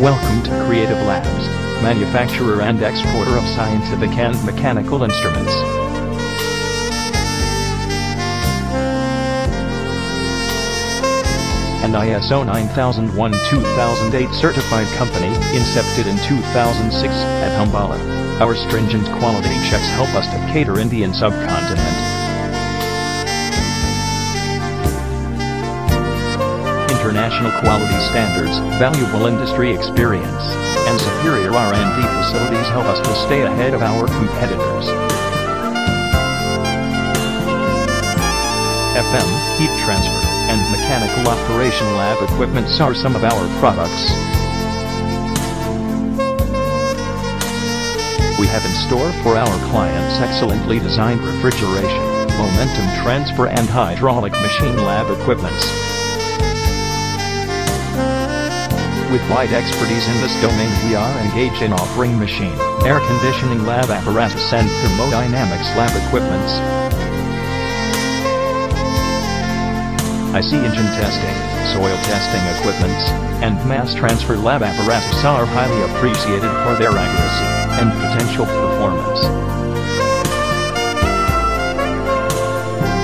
Welcome to Creative Labs, manufacturer and exporter of scientific and mechanical instruments. An ISO 9001-2008 certified company, incepted in 2006 at Ambala. Our stringent quality checks help us to cater Indian subcontinent. International quality standards, valuable industry experience, and superior R&D facilities help us to stay ahead of our competitors. FM, heat transfer, and mechanical operation lab equipments are some of our products. We have in store for our clients excellently designed refrigeration, momentum transfer and hydraulic machine lab equipments. With wide expertise in this domain we are engaged in offering machine, air conditioning lab apparatus and thermodynamics lab equipments. IC engine testing, soil testing equipments, and mass transfer lab apparatus are highly appreciated for their accuracy and potential performance.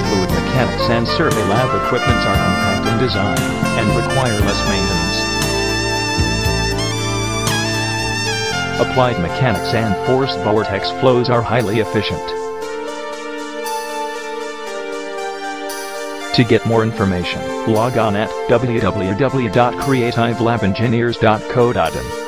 Fluid mechanics and survey lab equipments are compact in design and require less Applied mechanics and forced vortex flows are highly efficient. To get more information, log on at www.creativelabengineers.co.in.